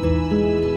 Música